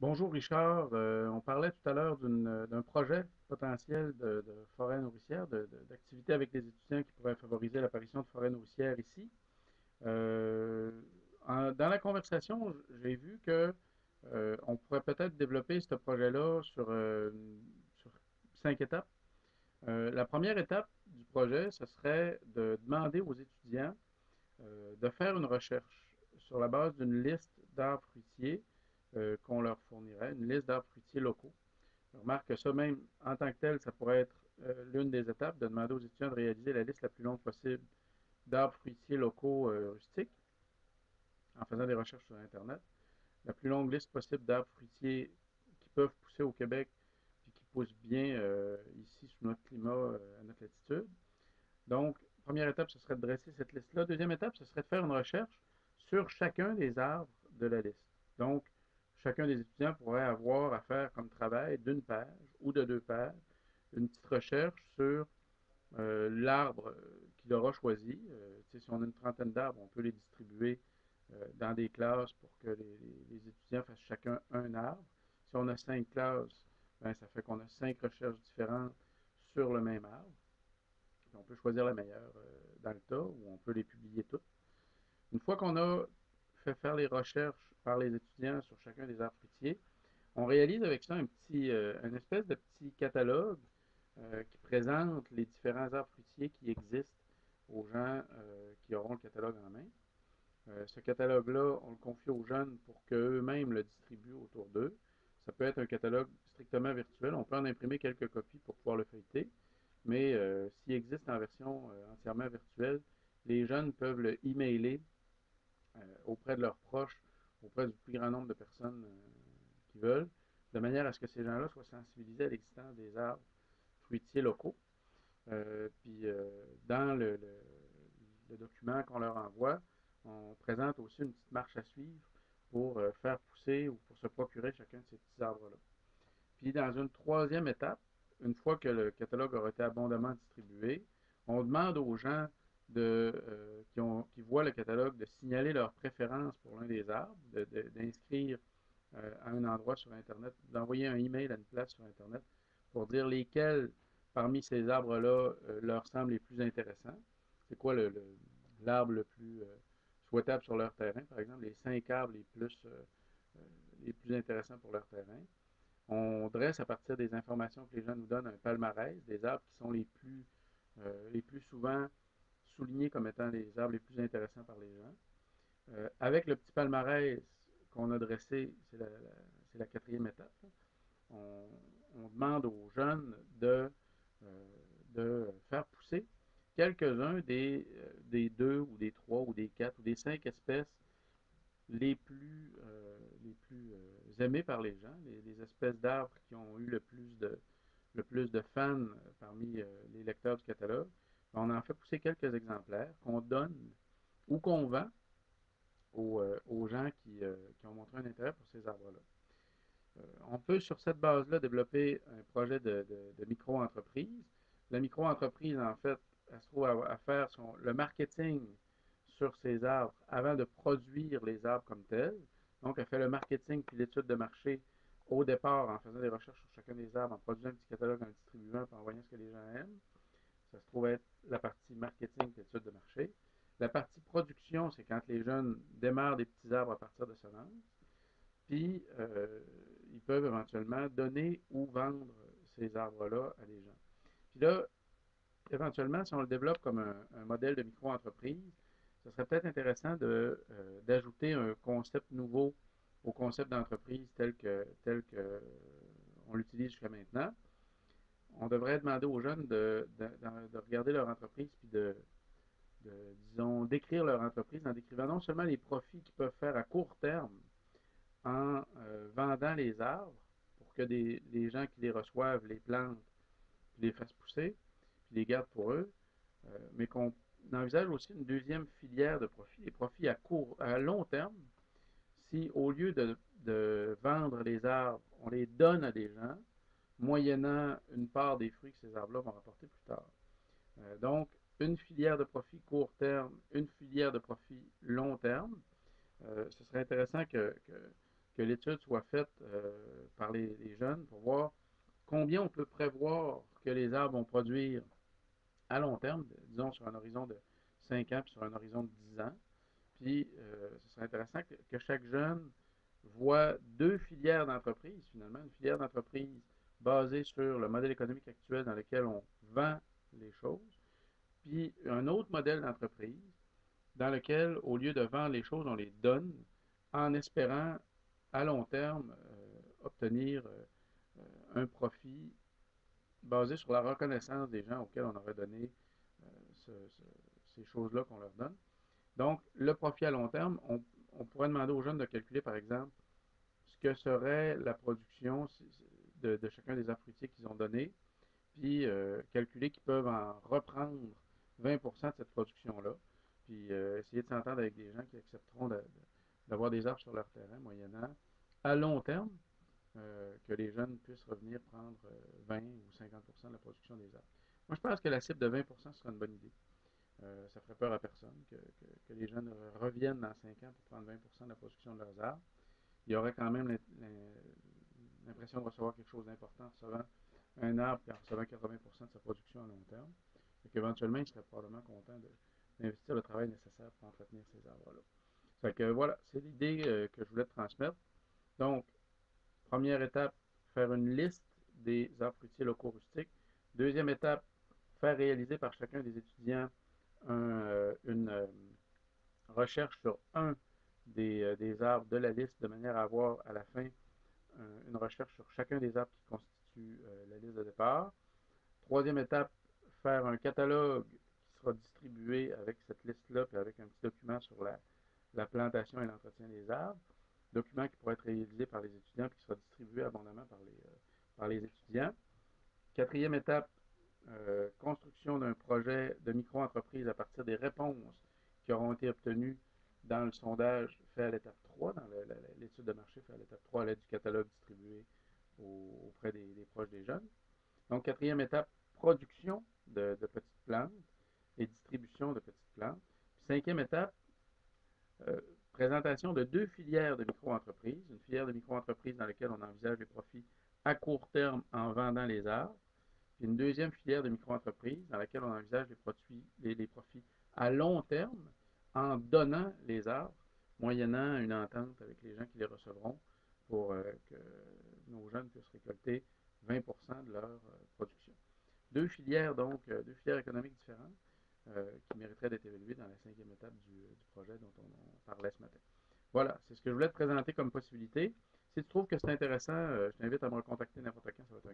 Bonjour Richard, Euh, on parlait tout à l'heure d'une- d'un projet potentiel de, forêt nourricière, d'activité avec les étudiants qui pourraient favoriser l'apparition de forêts nourricières ici. Euh, dans la conversation, j'ai vu que euh, on pourrait peut-être développer ce projet-là sur, euh, sur cinq étapes. Euh, la première étape du projet, ce serait de demander aux étudiants euh, de faire une recherche sur la base d'une liste d'arbres fruitiers euh, qu'on leur fournirait, une liste d'arbres fruitiers locaux. Je remarque que ça même, en tant que tel, ça pourrait être euh, l'une des étapes de demander aux étudiants de réaliser la liste la plus longue possible d'arbres fruitiers locaux euh, rustiques en faisant des recherches sur Internet. La plus longue liste possible d'arbres fruitiers qui peuvent pousser au Québec puis qui poussent bien ici sous notre climat, à notre latitude. Donc, première étape, ce serait de dresser cette liste-là. Deuxième étape, ce serait de faire une recherche sur chacun des arbres de la liste. Donc, chacun des étudiants pourrait avoir à faire comme travail d'une page ou de deux pages une petite recherche sur euh, l'arbre qu'il aura choisi. Euh, si on a une trentaine d'arbres, on peut les distribuer euh, dans des classes pour que les, étudiants fassent chacun un arbre. Si on a cinq classes, ben, ça fait qu'on a cinq recherches différentes sur le même arbre. On peut choisir la meilleure euh, dans le tas ou on peut les publier toutes. Une fois qu'on a faire les recherches par les étudiants sur chacun des arbres fruitiers, on réalise avec ça un petit, euh, une espèce de petit catalogue euh, qui présente les différents arbres fruitiers qui existent aux gens euh, qui auront le catalogue en main. Ce catalogue-là, on le confie aux jeunes pour qu'eux-mêmes le distribuent autour d'eux. Ça peut être un catalogue strictement virtuel. On peut en imprimer quelques copies pour pouvoir le feuilleter. Mais s'il existe en version entièrement virtuelle, les jeunes peuvent le emailer auprès de leurs proches, auprès du plus grand nombre de personnes qui veulent, de manière à ce que ces gens-là soient sensibilisés à l'existence des arbres fruitiers locaux. Euh, puis euh, dans le, document qu'on leur envoie, on présente aussi une petite marche à suivre pour euh, faire pousser ou pour se procurer chacun de ces petits arbres-là. Puis dans une troisième étape, une fois que le catalogue aura été abondamment distribué, on demande aux gens de, euh, qui, ont, qui, voient le catalogue de signaler leur préférence pour l'un des arbres, d'inscrire euh, à un endroit sur Internet, d'envoyer un email à une place sur Internet pour dire lesquels parmi ces arbres-là euh, leur semblent les plus intéressants. C'est quoi l'arbre le, le, plus souhaitable sur leur terrain, par exemple, les cinq arbres les plus, les plus intéressants pour leur terrain. On dresse à partir des informations que les gens nous donnent un palmarès des arbres qui sont les plus, les plus souvent soulignés comme étant les arbres les plus intéressants par les gens. Euh, avec le petit palmarès qu'on a dressé, c'est la, quatrième étape, on, demande aux jeunes de, euh, faire pousser quelques-uns des, euh, des, deux ou des trois ou des quatre ou des cinq espèces les plus, aimées par les gens, les, espèces d'arbres qui ont eu le plus de, fans parmi les lecteurs du catalogue. On en fait pousser quelques exemplaires qu'on donne ou qu'on vend aux, euh, gens qui, euh, qui, ont montré un intérêt pour ces arbres-là. Euh, on peut, sur cette base-là, développer un projet de, micro-entreprise. La micro-entreprise, en fait, elle se trouve à, faire le marketing sur ces arbres avant de produire les arbres comme tels. Donc, elle fait le marketing puis l'étude de marché au départ en faisant des recherches sur chacun des arbres, en produisant un petit catalogue, en le distribuant, en voyant ce que les gens aiment. Ça se trouve être la partie marketing et de marché. La partie production, c'est quand les jeunes démarrent des petits arbres à partir de semences. Puis, euh, ils peuvent éventuellement donner ou vendre ces arbres-là à des gens. Puis là, éventuellement, si on le développe comme un, modèle de micro-entreprise, ce serait peut-être intéressant d'ajouter euh, un concept nouveau au concept d'entreprise tel que, tel que on l'utilise jusqu'à maintenant. On devrait demander aux jeunes de, de, de regarder leur entreprise puis de, disons, décrire leur entreprise en décrivant non seulement les profits qu'ils peuvent faire à court terme en euh, vendant les arbres pour que les gens qui les reçoivent les plantent, les fassent pousser, puis les gardent pour eux, euh, mais qu'on envisage aussi une deuxième filière de profit, les profits à court, à long terme, si au lieu de, vendre les arbres, on les donne à des gens, moyennant une part des fruits que ces arbres-là vont rapporter plus tard. Euh, donc, une filière de profit court terme, une filière de profit long terme. Euh, ce serait intéressant que, que, que l'étude soit faite par les, jeunes pour voir combien on peut prévoir que les arbres vont produire à long terme, disons sur un horizon de 5 ans puis sur un horizon de 10 ans. Puis, ce serait intéressant que, chaque jeune voit deux filières d'entreprise, finalement, une filière d'entreprise basée sur le modèle économique actuel dans lequel on vend les choses, puis un autre modèle d'entreprise dans lequel, au lieu de vendre les choses, on les donne en espérant à long terme euh, obtenir euh, un profit basé sur la reconnaissance des gens auxquels on aurait donné euh, ces choses-là qu'on leur donne. Donc, le profit à long terme, on, pourrait demander aux jeunes de calculer, par exemple, ce que serait la production de, chacun des arbres fruitiers qu'ils ont donnés, puis calculer qu'ils peuvent en reprendre 20% de cette production-là, puis essayer de s'entendre avec des gens qui accepteront d'avoir des arbres sur leur terrain, moyennant à long terme, euh, que les jeunes puissent revenir prendre 20 euh, ou 50% de la production des arbres. Moi, je pense que la cible de 20% serait une bonne idée. Euh, ça ferait peur à personne que, les jeunes reviennent dans 5 ans pour prendre 20% de la production de leurs arbres. Il y aurait quand même l'impression de recevoir quelque chose d'important en recevant un arbre qui en recevant 80% de sa production à long terme. Et qu'éventuellement, il serait probablement content d'investir le travail nécessaire pour entretenir ces arbres-là. Voilà, c'est l'idée que je voulais te transmettre. Donc, première étape, faire une liste des arbres fruitiers locaux rustiques. Deuxième étape, faire réaliser par chacun des étudiants euh, une euh, recherche sur un euh, des, arbres de la liste de manière à avoir à la fin une recherche sur chacun des arbres qui constituent la liste de départ. Troisième étape, faire un catalogue qui sera distribué avec cette liste-là, puis avec un petit document sur la plantation et l'entretien des arbres document qui pourrait être réalisé par les étudiants et qui sera distribué abondamment par les, euh, par les étudiants. Quatrième étape, euh, construction d'un projet de micro-entreprise à partir des réponses qui auront été obtenues dans le sondage fait à l'étape 3, dans l'étude de marché fait à l'étape 3 à l'aide du catalogue distribué auprès des, proches des jeunes. Donc, quatrième étape, production de, petites plantes et distribution de petites plantes. cinquième étape, euh, présentation de deux filières de micro-entreprises. Une filière de micro-entreprise dans laquelle on envisage les profits à court terme en vendant les arbres. Puis une deuxième filière de micro-entreprise dans laquelle on envisage les les, profits à long terme en donnant les arbres, moyennant une entente avec les gens qui les recevront pour euh, que nos jeunes puissent récolter 20% de leur euh, production. Deux filières, donc, euh, deux filières économiques différentes. Qui mériterait d'être évalué dans la cinquième étape du, projet dont on, parlait ce matin. Voilà, c'est ce que je voulais te présenter comme possibilité. Si tu trouves que c'est intéressant, je t'invite à me recontacter n'importe quand. Ça